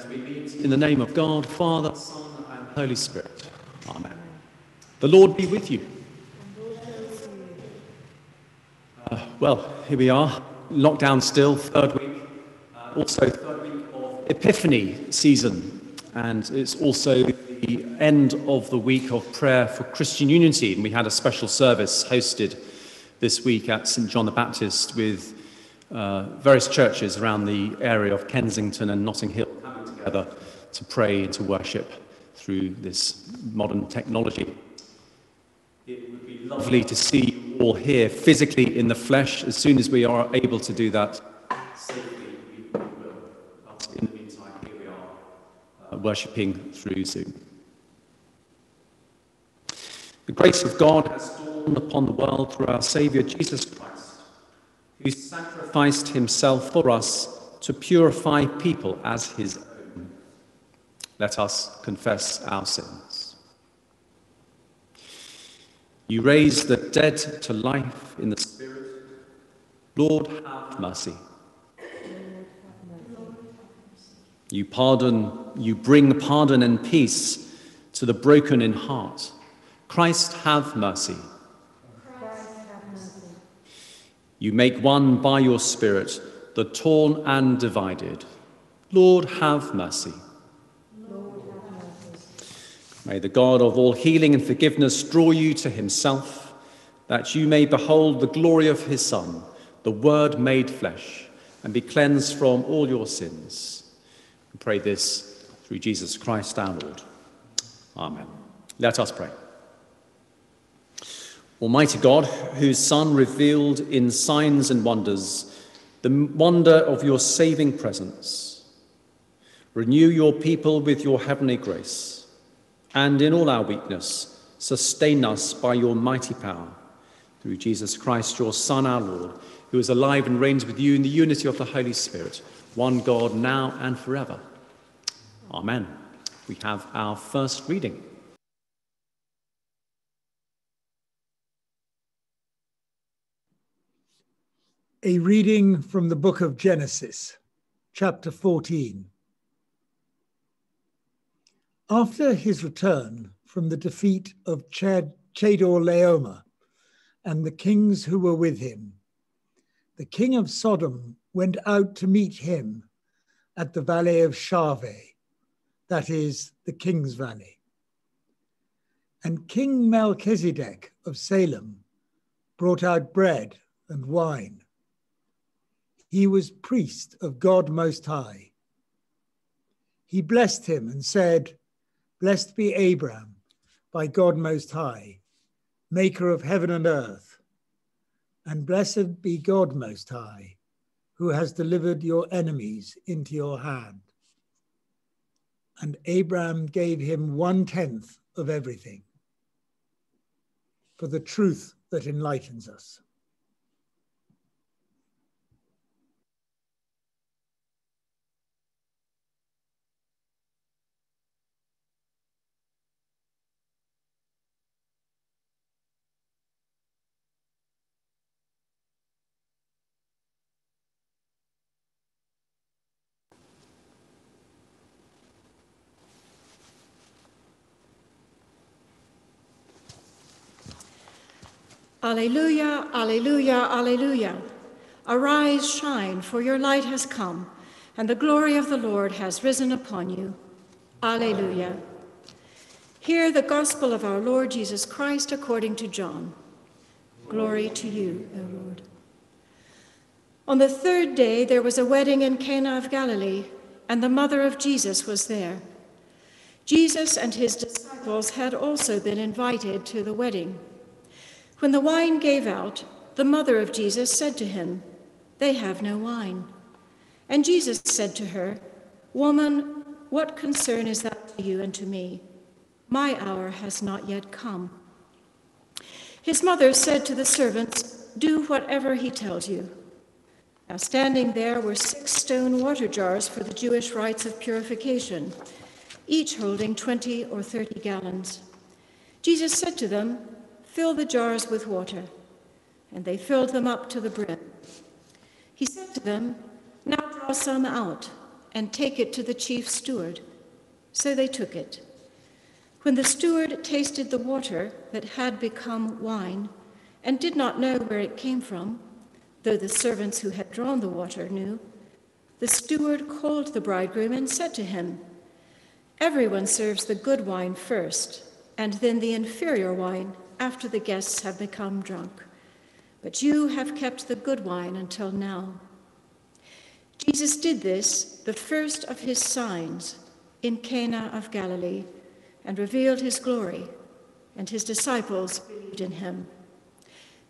to be meet in the name of God, Father, Son, and Holy Spirit. Amen. The Lord be with you. Uh, well, here we are, lockdown still, third week. Uh, also, third week of Epiphany season, and it's also the end of the week of prayer for Christian unity. And we had a special service hosted this week at St. John the Baptist with uh, various churches around the area of Kensington and Notting Hill together to pray and to worship through this modern technology. It would be lovely to see you all here physically in the flesh. As soon as we are able to do that safely. But in the meantime, here we are, uh, worshipping through Zoom. The grace of God has dawned upon the world through our Saviour Jesus Christ, who sacrificed himself for us to purify people as his own. Let us confess our sins. You raise the dead to life in the Spirit. Lord, have mercy. You pardon, you bring pardon and peace to the broken in heart. Christ, have mercy. You make one by your Spirit the torn and divided. Lord, have mercy. May the God of all healing and forgiveness draw you to himself, that you may behold the glory of his Son, the Word made flesh, and be cleansed from all your sins. We pray this through Jesus Christ our Lord. Amen. Let us pray. Almighty God, whose Son revealed in signs and wonders the wonder of your saving presence, renew your people with your heavenly grace, and in all our weakness, sustain us by your mighty power. Through Jesus Christ, your Son, our Lord, who is alive and reigns with you in the unity of the Holy Spirit, one God, now and forever. Amen. We have our first reading. A reading from the book of Genesis, chapter 14. After his return from the defeat of Chedorlaomer and the kings who were with him, the king of Sodom went out to meet him at the valley of Shaveh, that is, the king's valley. And King Melchizedek of Salem brought out bread and wine he was priest of God Most High. He blessed him and said, Blessed be Abram by God Most High, maker of heaven and earth, and blessed be God Most High, who has delivered your enemies into your hand. And Abram gave him one tenth of everything for the truth that enlightens us. Alleluia, Alleluia, Alleluia. Arise, shine, for your light has come, and the glory of the Lord has risen upon you. Alleluia. Hear the gospel of our Lord Jesus Christ according to John. Glory to you, O Lord. On the third day, there was a wedding in Cana of Galilee, and the mother of Jesus was there. Jesus and his disciples had also been invited to the wedding. When the wine gave out, the mother of Jesus said to him, They have no wine. And Jesus said to her, Woman, what concern is that to you and to me? My hour has not yet come. His mother said to the servants, Do whatever he tells you. Now, standing there were six stone water jars for the Jewish rites of purification, each holding 20 or 30 gallons. Jesus said to them, Fill the jars with water. And they filled them up to the brim. He said to them, Now draw some out and take it to the chief steward. So they took it. When the steward tasted the water that had become wine, and did not know where it came from, though the servants who had drawn the water knew, the steward called the bridegroom and said to him, Everyone serves the good wine first, and then the inferior wine after the guests have become drunk. But you have kept the good wine until now. Jesus did this, the first of his signs, in Cana of Galilee, and revealed his glory, and his disciples believed in him.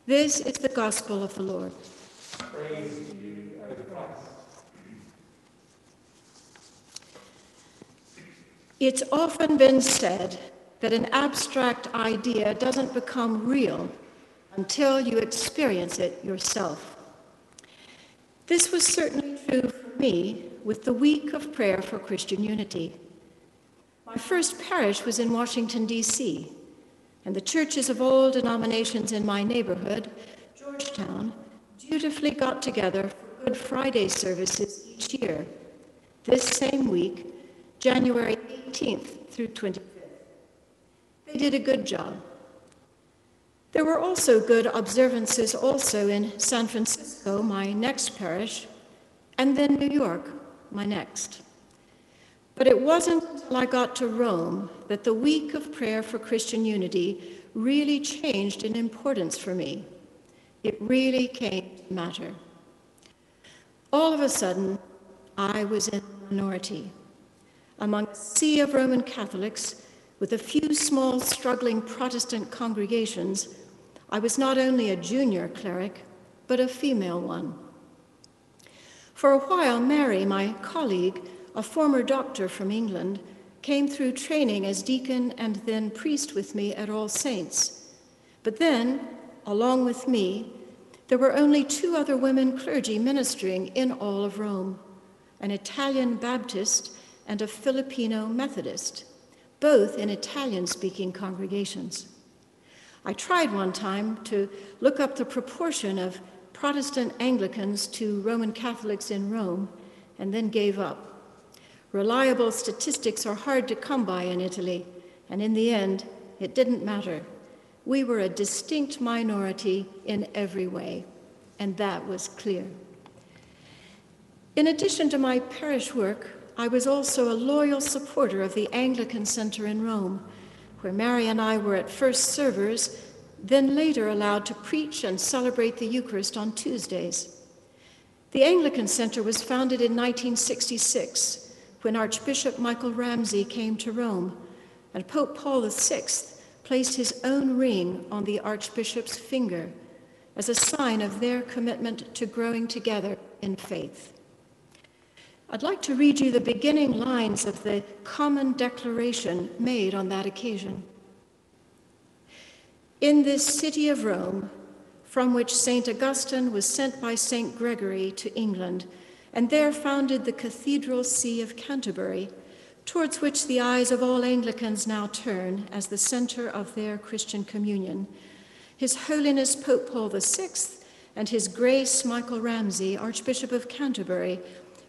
This is the gospel of the Lord. Praise you, o Christ. It's often been said that an abstract idea doesn't become real until you experience it yourself. This was certainly true for me with the week of prayer for Christian unity. My first parish was in Washington, D.C., and the churches of all denominations in my neighborhood, Georgetown, dutifully got together for Good Friday services each year. This same week, January 18th through 25th. Did a good job. There were also good observances also in San Francisco, my next parish, and then New York, my next. But it wasn't until I got to Rome that the week of prayer for Christian unity really changed in importance for me. It really came to matter. All of a sudden, I was in the minority. Among a sea of Roman Catholics, with a few small struggling Protestant congregations, I was not only a junior cleric, but a female one. For a while, Mary, my colleague, a former doctor from England, came through training as deacon and then priest with me at All Saints. But then, along with me, there were only two other women clergy ministering in all of Rome an Italian Baptist and a Filipino Methodist, both in Italian speaking congregations. I tried one time to look up the proportion of Protestant Anglicans to Roman Catholics in Rome and then gave up. Reliable statistics are hard to come by in Italy, and in the end, it didn't matter. We were a distinct minority in every way, and that was clear. In addition to my parish work, I was also a loyal supporter of the Anglican Center in Rome, where Mary and I were at first servers, then later allowed to preach and celebrate the Eucharist on Tuesdays. The Anglican Center was founded in 1966 when Archbishop Michael Ramsey came to Rome, and Pope Paul VI placed his own ring on the Archbishop's finger as a sign of their commitment to growing together in faith. I'd like to read you the beginning lines of the common declaration made on that occasion. In this city of Rome, from which St. Augustine was sent by St. Gregory to England, and there founded the Cathedral See of Canterbury, towards which the eyes of all Anglicans now turn as the center of their Christian communion, His Holiness Pope Paul VI and His Grace Michael Ramsey, Archbishop of Canterbury,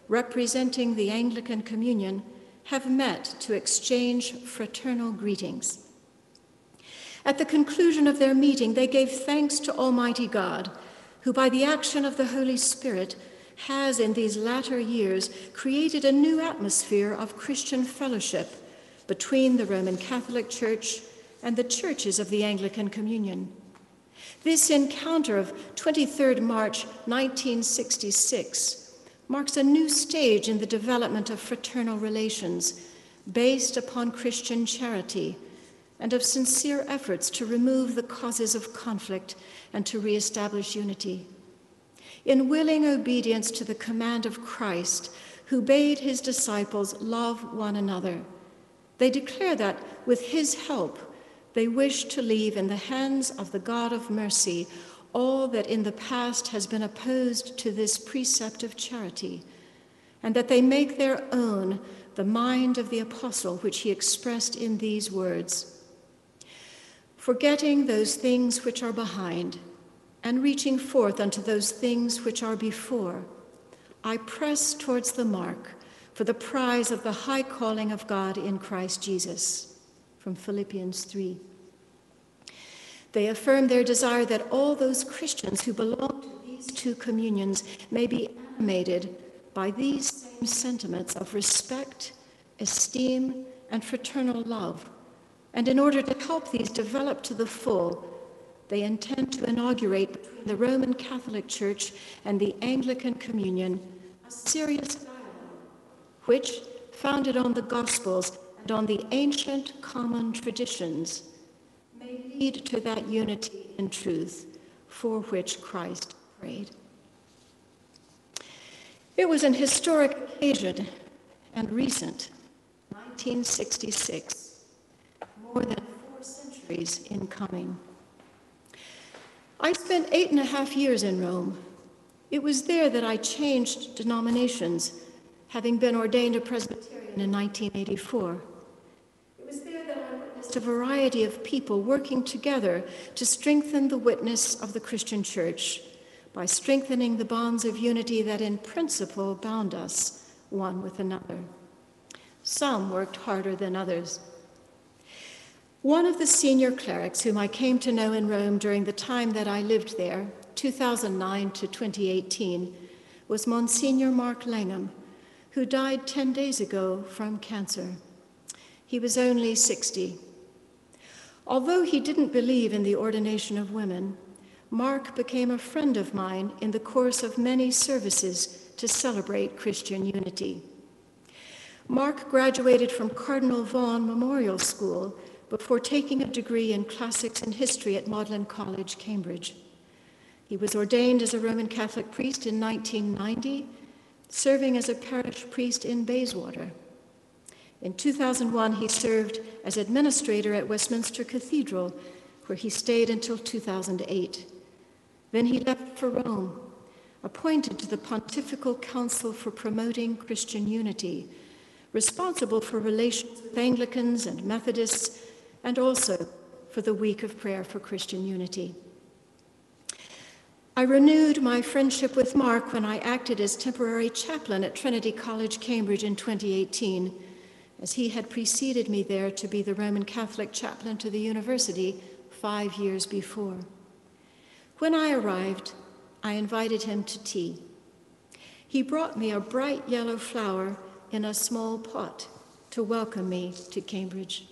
representing the Anglican Communion, have met to exchange fraternal greetings. At the conclusion of their meeting, they gave thanks to Almighty God, who, by the action of the Holy Spirit, has in these latter years created a new atmosphere of Christian fellowship between the Roman Catholic Church and the churches of the Anglican Communion. This encounter of 23rd March 1966 marks a new stage in the development of fraternal relations based upon Christian charity and of sincere efforts to remove the causes of conflict and to reestablish unity. In willing obedience to the command of Christ, who bade his disciples love one another, they declare that with his help, they wish to leave in the hands of the God of mercy all that in the past has been opposed to this precept of charity, and that they make their own the mind of the apostle, which he expressed in these words Forgetting those things which are behind, and reaching forth unto those things which are before, I press towards the mark for the prize of the high calling of God in Christ Jesus. From Philippians 3. They affirm their desire that all those Christians who belong to these two communions may be animated by these same sentiments of respect, esteem, and fraternal love. And in order to help these develop to the full, they intend to inaugurate between the Roman Catholic Church and the Anglican Communion a serious dialogue, which, founded on the Gospels and on the ancient common traditions, lead to that unity in truth for which Christ prayed. It was an historic occasion and recent, 1966, more than four centuries in coming. I spent eight and a half years in Rome. It was there that I changed denominations, having been ordained a Presbyterian in 1984. It was there that I witnessed a variety of people working together to strengthen the witness of the Christian church by strengthening the bonds of unity that in principle bound us one with another. Some worked harder than others. One of the senior clerics whom I came to know in Rome during the time that I lived there, 2009 to 2018, was Monsignor Mark Langham, who died 10 days ago from cancer. He was only 60. Although he didn't believe in the ordination of women, Mark became a friend of mine in the course of many services to celebrate Christian unity. Mark graduated from Cardinal Vaughan Memorial School before taking a degree in classics and history at Magdalene College, Cambridge. He was ordained as a Roman Catholic priest in 1990, serving as a parish priest in Bayswater. In 2001, he served as administrator at Westminster Cathedral, where he stayed until 2008. Then he left for Rome, appointed to the Pontifical Council for Promoting Christian Unity, responsible for relations with Anglicans and Methodists and also for the week of prayer for Christian unity. I renewed my friendship with Mark when I acted as temporary chaplain at Trinity College, Cambridge in 2018, as he had preceded me there to be the Roman Catholic chaplain to the university five years before. When I arrived, I invited him to tea. He brought me a bright yellow flower in a small pot to welcome me to Cambridge.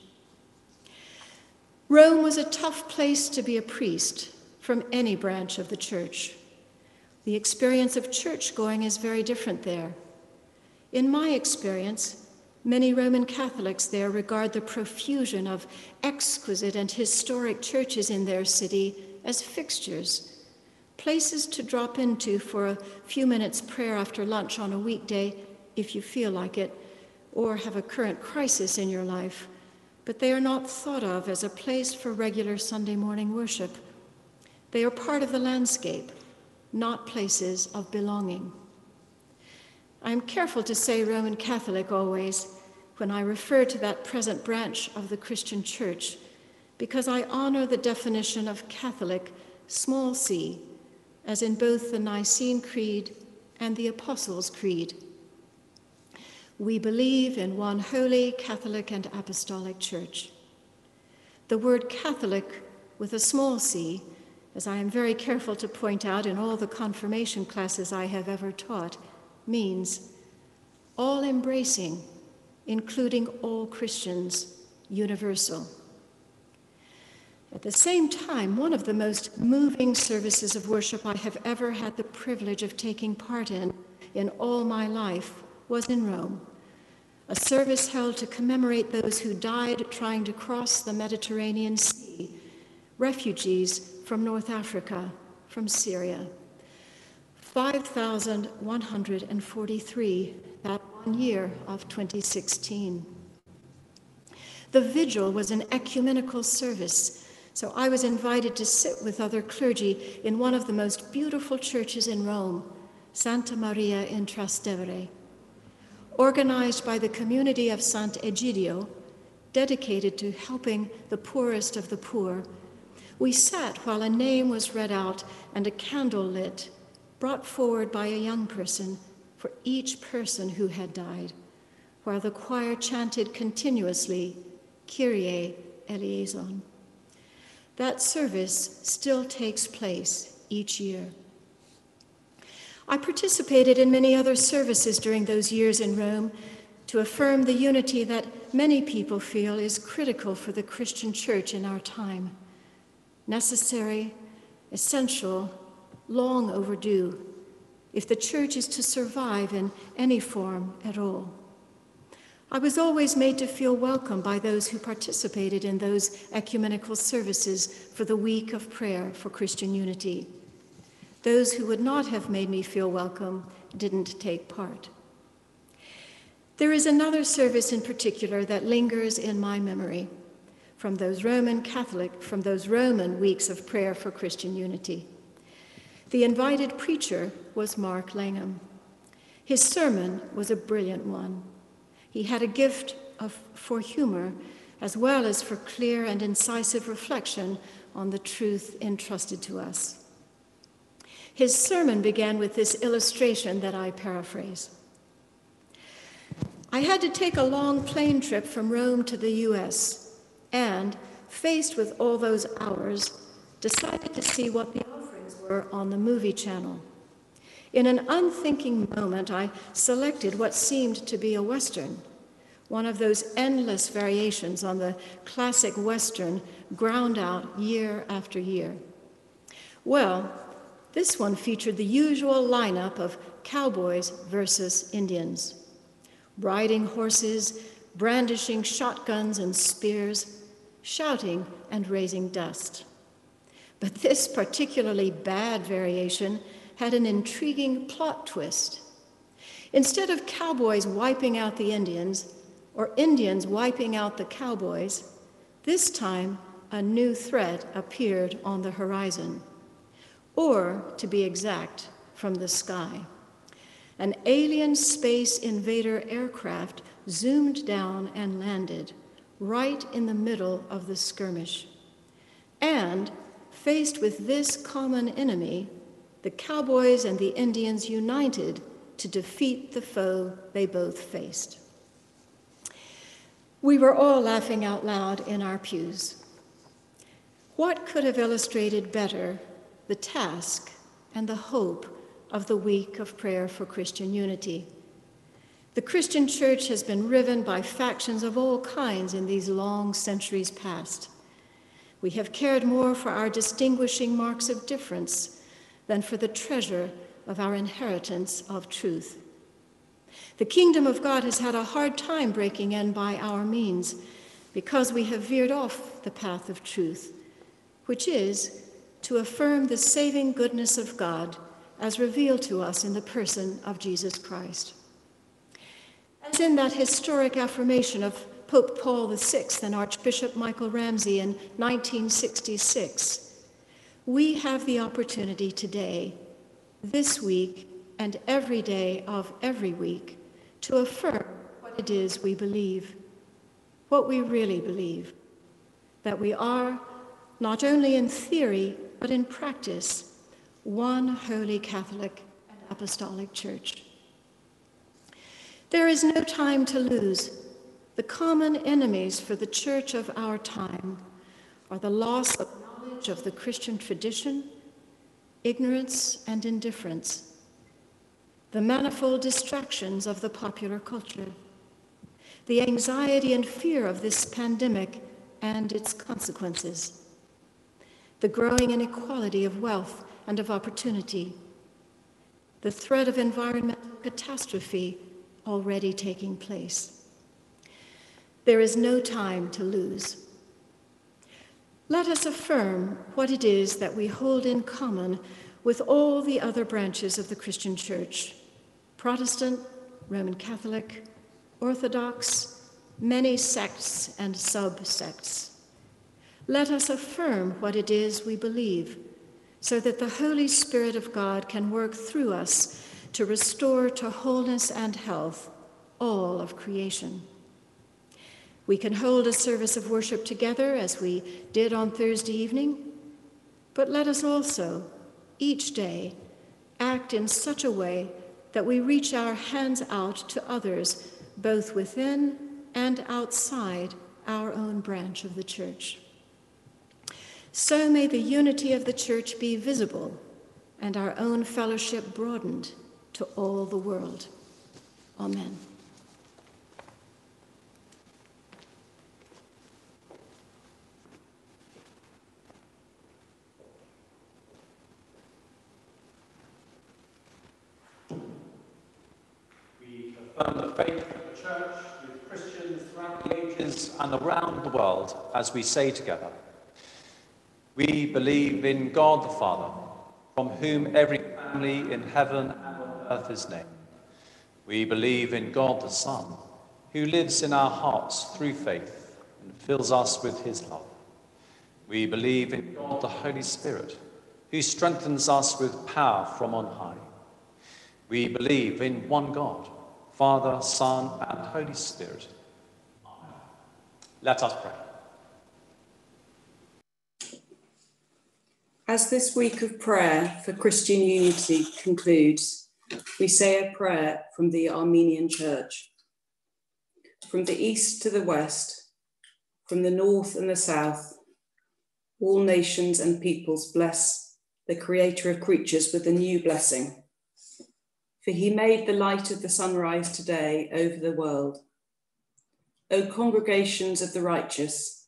Rome was a tough place to be a priest from any branch of the church. The experience of church going is very different there. In my experience, many Roman Catholics there regard the profusion of exquisite and historic churches in their city as fixtures, places to drop into for a few minutes prayer after lunch on a weekday if you feel like it, or have a current crisis in your life but they are not thought of as a place for regular Sunday morning worship. They are part of the landscape, not places of belonging. I am careful to say Roman Catholic always when I refer to that present branch of the Christian Church, because I honor the definition of Catholic, small c, as in both the Nicene Creed and the Apostles' Creed. We believe in one holy, Catholic, and Apostolic Church. The word Catholic with a small c, as I am very careful to point out in all the confirmation classes I have ever taught, means all embracing, including all Christians, universal. At the same time, one of the most moving services of worship I have ever had the privilege of taking part in in all my life was in Rome, a service held to commemorate those who died trying to cross the Mediterranean Sea, refugees from North Africa, from Syria. 5,143 that year of 2016. The vigil was an ecumenical service, so I was invited to sit with other clergy in one of the most beautiful churches in Rome, Santa Maria in Trastevere organized by the community of Sant'Egidio, dedicated to helping the poorest of the poor, we sat while a name was read out and a candle lit, brought forward by a young person for each person who had died. while the choir chanted continuously, Kyrie eleison. That service still takes place each year. I participated in many other services during those years in Rome to affirm the unity that many people feel is critical for the Christian church in our time. Necessary, essential, long overdue, if the church is to survive in any form at all. I was always made to feel welcome by those who participated in those ecumenical services for the week of prayer for Christian unity. Those who would not have made me feel welcome didn't take part. There is another service in particular that lingers in my memory from those Roman Catholic, from those Roman weeks of prayer for Christian unity. The invited preacher was Mark Langham. His sermon was a brilliant one. He had a gift of, for humor as well as for clear and incisive reflection on the truth entrusted to us. His sermon began with this illustration that I paraphrase. I had to take a long plane trip from Rome to the US and, faced with all those hours, decided to see what the were on the movie channel. In an unthinking moment, I selected what seemed to be a Western, one of those endless variations on the classic Western ground out year after year. Well, this one featured the usual lineup of cowboys versus Indians riding horses, brandishing shotguns and spears, shouting and raising dust. But this particularly bad variation had an intriguing plot twist. Instead of cowboys wiping out the Indians, or Indians wiping out the cowboys, this time a new threat appeared on the horizon or, to be exact, from the sky. An alien space invader aircraft zoomed down and landed right in the middle of the skirmish. And, faced with this common enemy, the cowboys and the Indians united to defeat the foe they both faced. We were all laughing out loud in our pews. What could have illustrated better the task and the hope of the week of prayer for Christian unity. The Christian church has been riven by factions of all kinds in these long centuries past. We have cared more for our distinguishing marks of difference than for the treasure of our inheritance of truth. The kingdom of God has had a hard time breaking in by our means because we have veered off the path of truth, which is to affirm the saving goodness of God as revealed to us in the person of Jesus Christ. As in that historic affirmation of Pope Paul VI and Archbishop Michael Ramsey in 1966, we have the opportunity today, this week, and every day of every week to affirm what it is we believe, what we really believe, that we are, not only in theory, but in practice, one holy Catholic and Apostolic Church. There is no time to lose. The common enemies for the church of our time are the loss of knowledge of the Christian tradition, ignorance and indifference, the manifold distractions of the popular culture, the anxiety and fear of this pandemic and its consequences the growing inequality of wealth and of opportunity, the threat of environmental catastrophe already taking place. There is no time to lose. Let us affirm what it is that we hold in common with all the other branches of the Christian Church Protestant, Roman Catholic, Orthodox, many sects and subsects. Let us affirm what it is we believe, so that the Holy Spirit of God can work through us to restore to wholeness and health all of creation. We can hold a service of worship together as we did on Thursday evening, but let us also, each day, act in such a way that we reach our hands out to others both within and outside our own branch of the church. So may the unity of the church be visible and our own fellowship broadened to all the world. Amen. Affirm the faith of the Church with Christians throughout the ages and around the world as we say together. We believe in God the Father, from whom every family in heaven and on earth is named. We believe in God the Son, who lives in our hearts through faith and fills us with his love. We believe in God the Holy Spirit, who strengthens us with power from on high. We believe in one God, Father, Son, and Holy Spirit. Let us pray. As this week of prayer for Christian unity concludes, we say a prayer from the Armenian Church. From the east to the west, from the north and the south, all nations and peoples bless the Creator of creatures with a new blessing. For he made the light of the sunrise today over the world. O congregations of the righteous,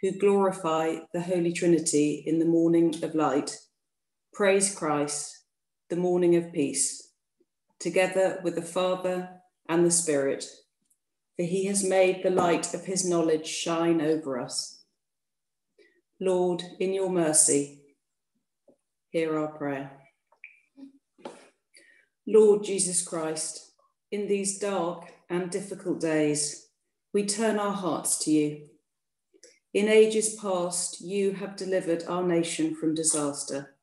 who glorify the Holy Trinity in the morning of light, praise Christ, the morning of peace, together with the Father and the Spirit, for he has made the light of his knowledge shine over us. Lord, in your mercy, hear our prayer. Lord Jesus Christ, in these dark and difficult days, we turn our hearts to you. In ages past, you have delivered our nation from disaster.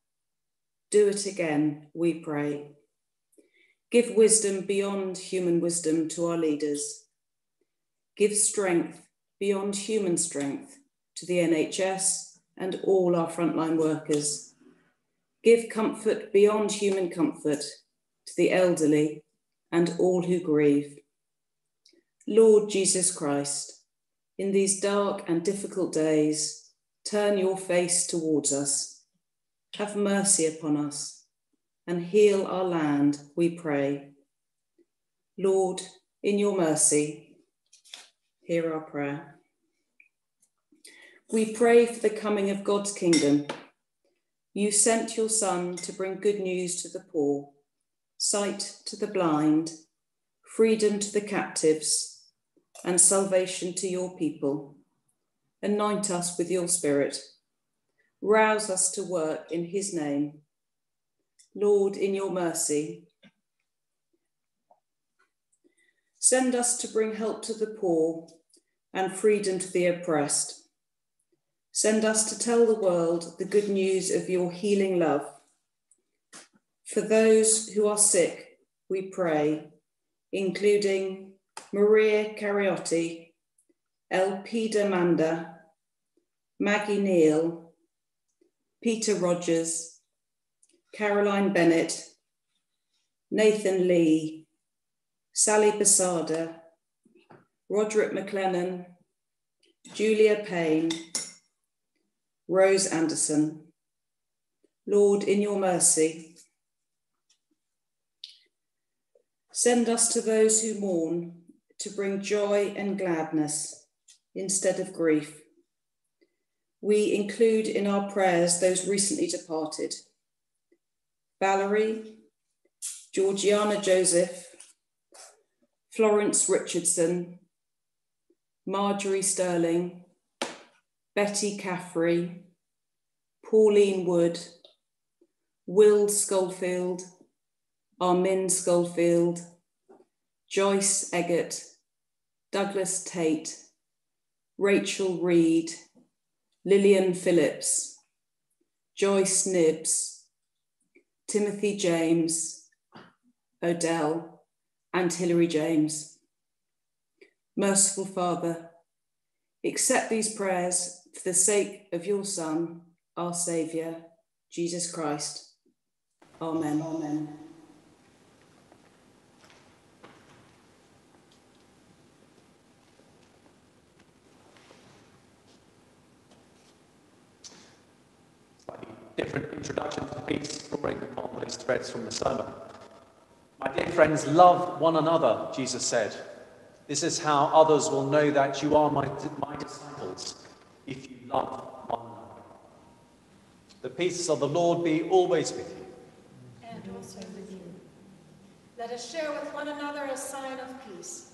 Do it again, we pray. Give wisdom beyond human wisdom to our leaders. Give strength beyond human strength to the NHS and all our frontline workers. Give comfort beyond human comfort to the elderly and all who grieve. Lord Jesus Christ, in these dark and difficult days, turn your face towards us. Have mercy upon us and heal our land, we pray. Lord, in your mercy, hear our prayer. We pray for the coming of God's kingdom. You sent your Son to bring good news to the poor sight to the blind, freedom to the captives, and salvation to your people. Anoint us with your Spirit. Rouse us to work in his name. Lord, in your mercy, send us to bring help to the poor and freedom to the oppressed. Send us to tell the world the good news of your healing love for those who are sick, we pray, including Maria Cariotti, Elpida Manda, Maggie Neal, Peter Rogers, Caroline Bennett, Nathan Lee, Sally Basada, Roderick McLennan, Julia Payne, Rose Anderson. Lord, in your mercy, Send us to those who mourn to bring joy and gladness instead of grief. We include in our prayers those recently departed Valerie, Georgiana Joseph, Florence Richardson, Marjorie Sterling, Betty Caffrey, Pauline Wood, Will Schofield, Armin Schofield, Joyce Eggert, Douglas Tate, Rachel Reed, Lillian Phillips, Joyce Nibbs, Timothy James, Odell, and Hilary James. Merciful Father, accept these prayers for the sake of your Son, our Saviour, Jesus Christ. Amen. Amen. different drawing upon those threads from the sermon. My dear friends, love one another, Jesus said. This is how others will know that you are my, my disciples, if you love one another. The peace of the Lord be always with you. And also with you. Let us share with one another a sign of peace.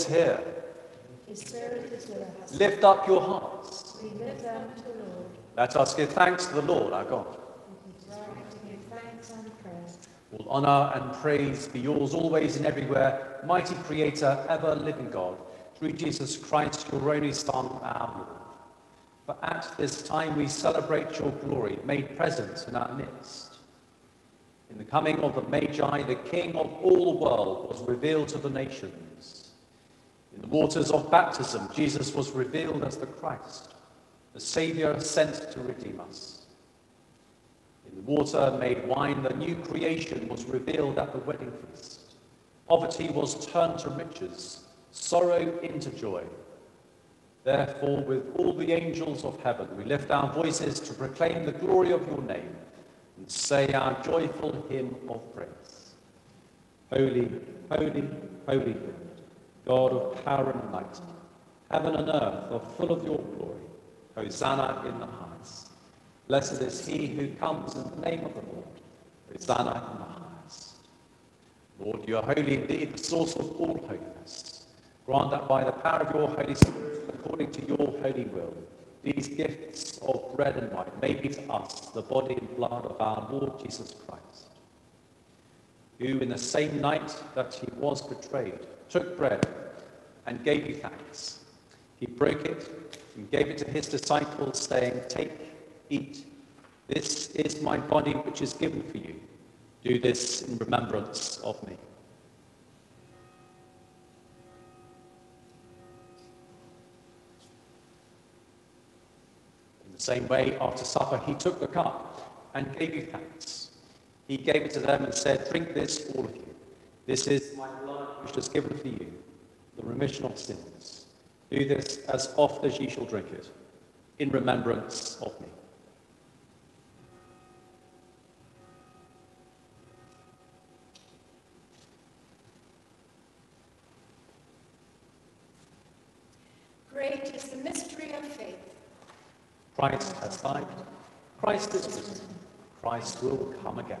Is here. His Spirit is with us. Lift up your hearts. We lift them to the Lord. Let us give thanks to the Lord our God. It is right to give thanks and praise. All honour and praise be yours always and everywhere, mighty Creator, ever living God, through Jesus Christ, your only Son, our Lord. For at this time we celebrate your glory, made present in our midst. In the coming of the Magi, the King of all the world was revealed to the nations. In the waters of baptism, Jesus was revealed as the Christ, the Saviour sent to redeem us. In the water made wine, the new creation was revealed at the wedding feast. Poverty was turned to riches, sorrow into joy. Therefore, with all the angels of heaven, we lift our voices to proclaim the glory of your name and say our joyful hymn of praise. Holy, holy, holy God of power and might. Heaven and earth are full of your glory. Hosanna in the highest. Blessed is he who comes in the name of the Lord. Hosanna in the highest. Lord, you are holy indeed, the source of all holiness. Grant that by the power of your Holy Spirit, according to your holy will, these gifts of bread and wine may be to us the body and blood of our Lord Jesus Christ, who in the same night that he was betrayed, took bread, and gave you thanks. He broke it and gave it to his disciples, saying, Take, eat. This is my body, which is given for you. Do this in remembrance of me. In the same way, after supper, he took the cup and gave you thanks. He gave it to them and said, Drink this, all of you. This is my which is given for you, the remission of sins. Do this as oft as ye shall drink it, in remembrance of me. Great is the mystery of faith. Christ has died. Christ is risen. Christ will come again.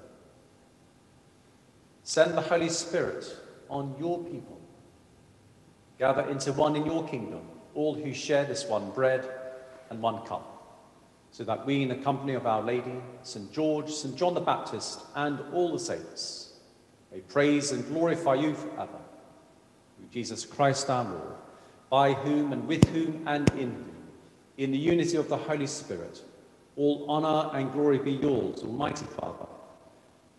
Send the Holy Spirit on your people. Gather into one in your kingdom all who share this one bread and one cup, so that we, in the company of Our Lady, St. George, St. John the Baptist, and all the saints, may praise and glorify you forever. Through Jesus Christ our Lord, by whom and with whom and in whom, in the unity of the Holy Spirit, all honour and glory be yours, Almighty Father,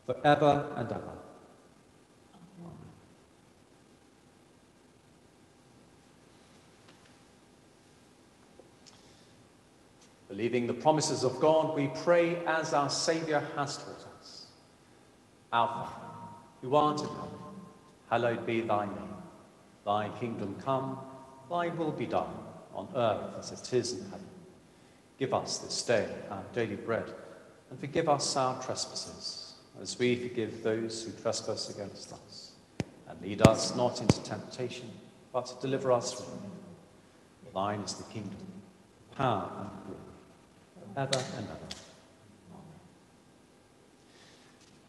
forever and ever. Believing the promises of God, we pray as our Saviour has taught us. Our Father, who art in heaven, hallowed be thy name. Thy kingdom come, thy will be done, on earth as it is in heaven. Give us this day our daily bread, and forgive us our trespasses, as we forgive those who trespass against us. And lead us not into temptation, but deliver us from evil. Thine is the kingdom, power, and glory ever and ever.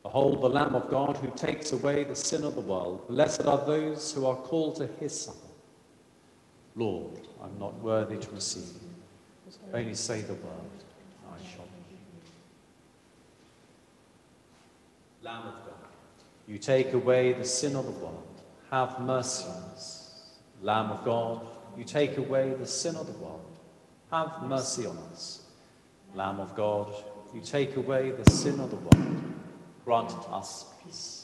Behold the Lamb of God who takes away the sin of the world. Blessed are those who are called to his supper. Lord, I'm not worthy to receive you. Only say the word, and I shall be. Lamb of God, you take away the sin of the world. Have mercy on us. Lamb of God, you take away the sin of the world. Have mercy on us. Lamb of God, you take away the sin of the world. Grant us peace.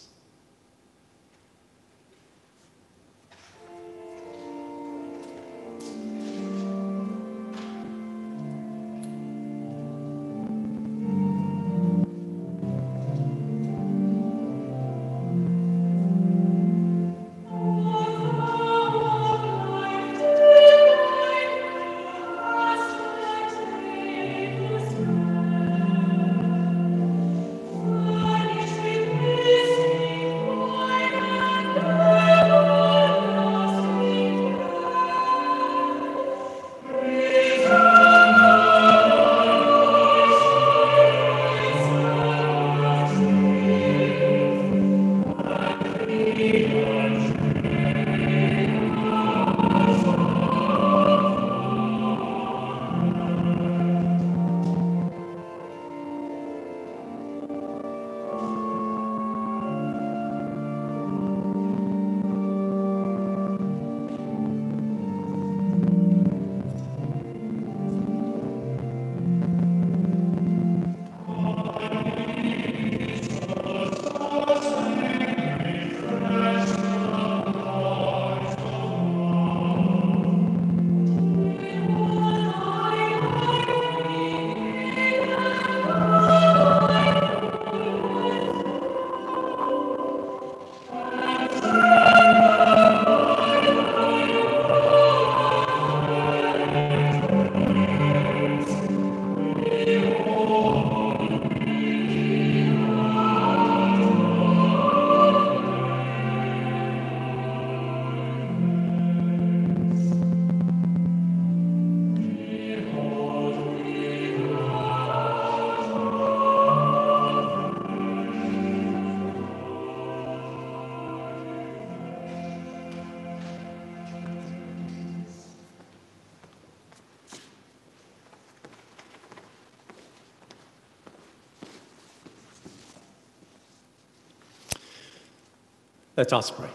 Let us pray.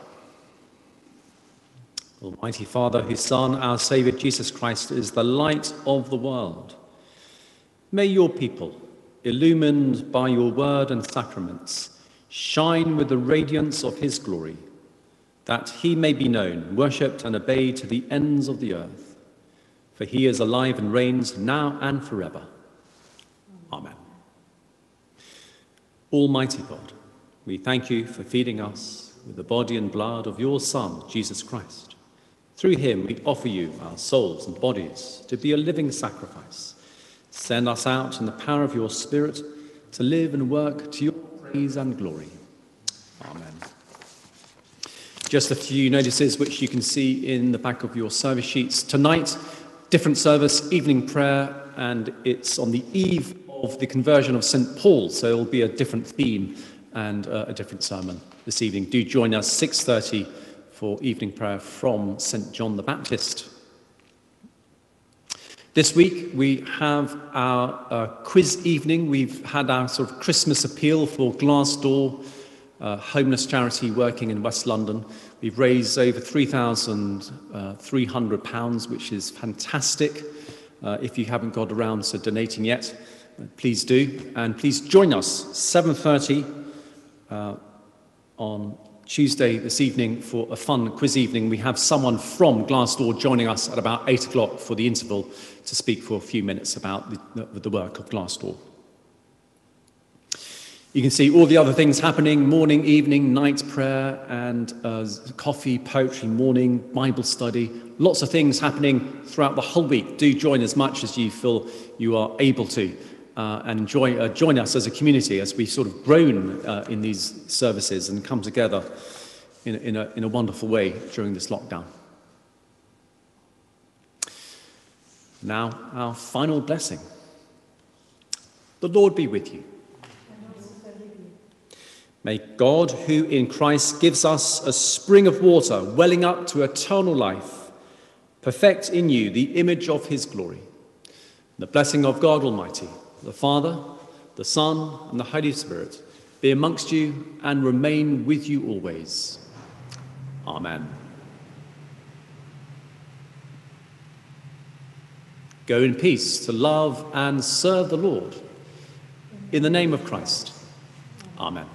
Almighty Father, whose Son, our Saviour Jesus Christ, is the light of the world, may your people, illumined by your word and sacraments, shine with the radiance of his glory, that he may be known, worshipped, and obeyed to the ends of the earth. For he is alive and reigns now and forever. Amen. Almighty God, we thank you for feeding us with the body and blood of your Son, Jesus Christ. Through him, we offer you our souls and bodies to be a living sacrifice. Send us out in the power of your Spirit to live and work to your praise and glory. Amen. Just a few notices which you can see in the back of your service sheets. Tonight, different service, evening prayer, and it's on the eve of the conversion of St. Paul, so it'll be a different theme and uh, a different sermon this evening. Do join us 6:30 for evening prayer from St. John the Baptist. This week we have our uh, quiz evening. We've had our sort of Christmas appeal for Glass Door, uh, homeless charity working in West London. We've raised over £3,300, which is fantastic. Uh, if you haven't got around to donating yet, uh, please do. And please join us 7.30 uh, on Tuesday this evening for a fun quiz evening. We have someone from Glass Door joining us at about 8 o'clock for the interval to speak for a few minutes about the, the work of Glass Door. You can see all the other things happening morning, evening, night prayer, and uh, coffee, poetry, morning, Bible study. Lots of things happening throughout the whole week. Do join as much as you feel you are able to uh, and enjoy, uh, join us as a community as we sort of grown uh, in these services and come together in, in, a, in a wonderful way during this lockdown. Now, our final blessing. The Lord be with you. May God, who in Christ gives us a spring of water welling up to eternal life, perfect in you the image of his glory. The blessing of God Almighty the Father, the Son, and the Holy Spirit be amongst you and remain with you always. Amen. Go in peace to love and serve the Lord. In the name of Christ. Amen.